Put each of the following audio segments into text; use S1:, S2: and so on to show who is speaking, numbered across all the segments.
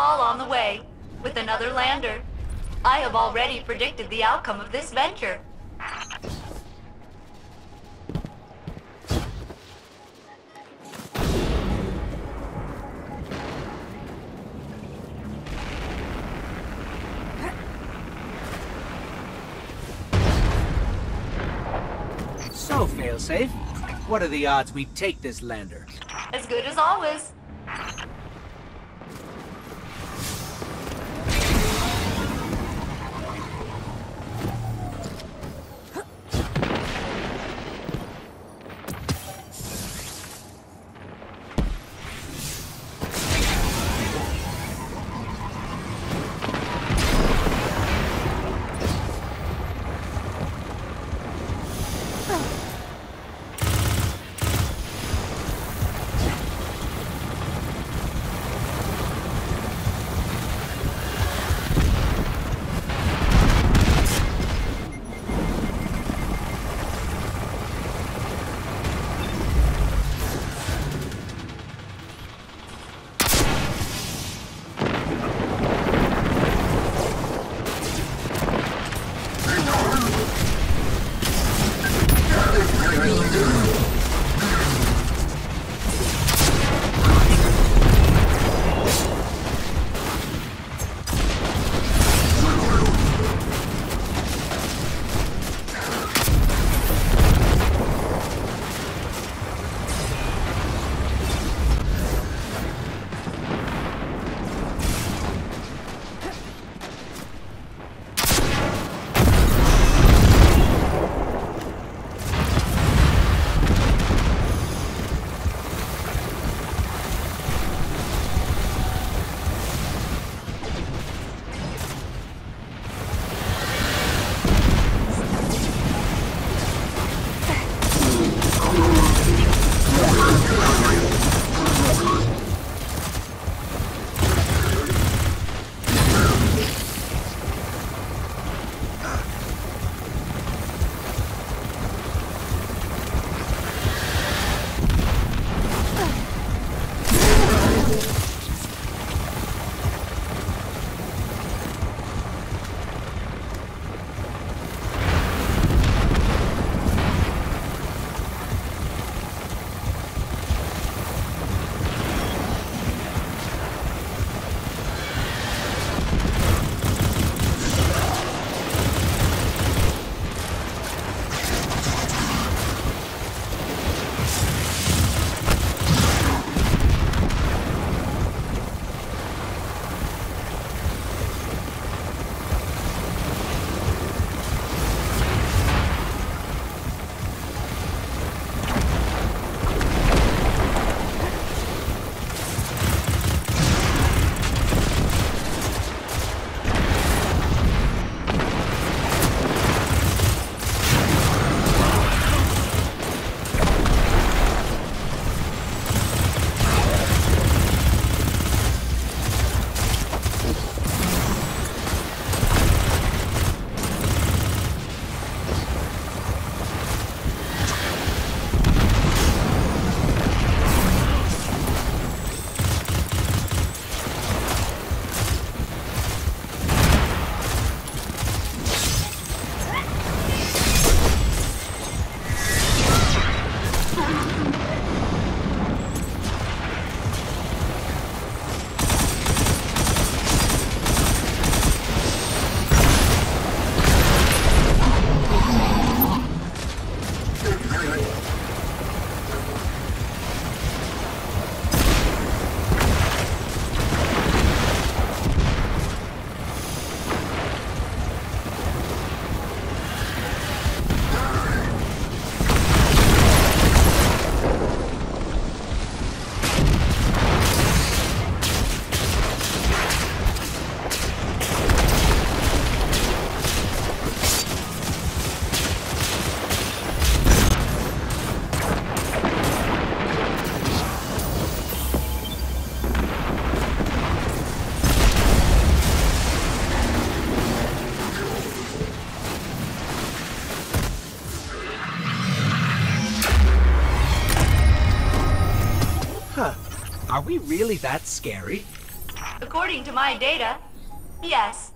S1: on the way, with another lander. I have already predicted the outcome of this venture.
S2: So, failsafe, what are the odds we take this lander?
S1: As good as always.
S2: We really that scary?
S1: According to my data, yes.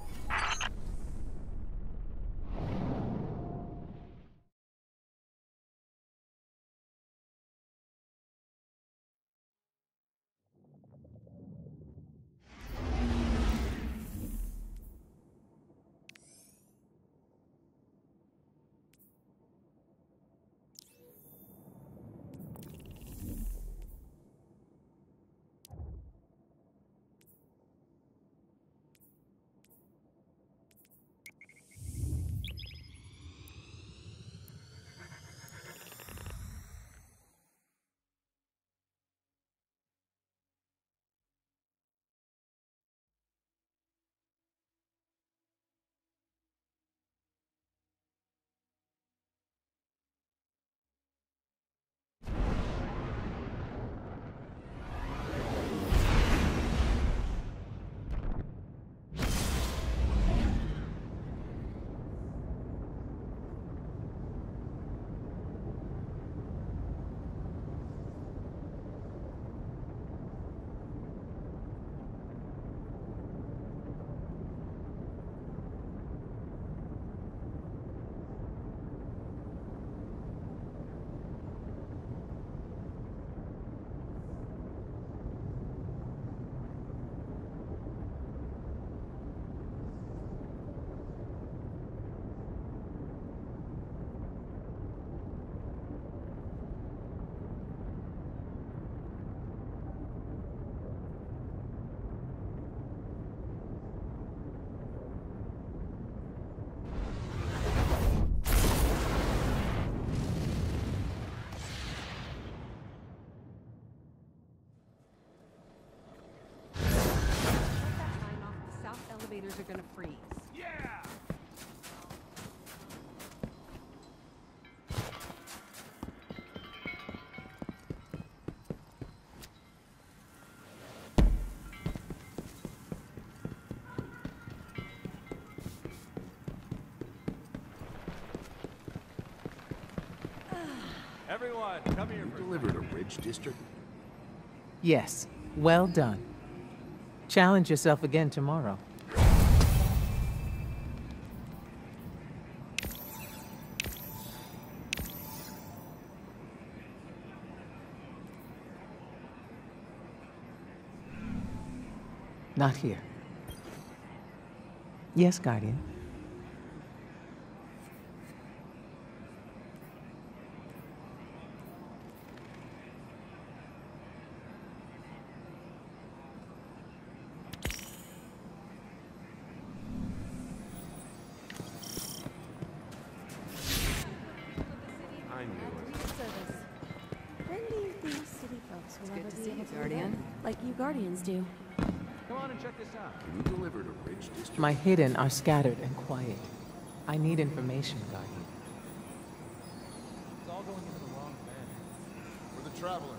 S3: South elevators are gonna freeze.
S4: Everyone, come here for
S5: Delivered a rich district.
S6: Yes, well done. Challenge yourself again tomorrow.
S3: Guardian.
S7: live Like you Guardians do.
S4: Come on and check this out.
S5: You delivered a rich district.
S6: My hidden are scattered and quiet. I need information, Guardian.
S4: It's all going into the wrong man.
S5: For the traveler.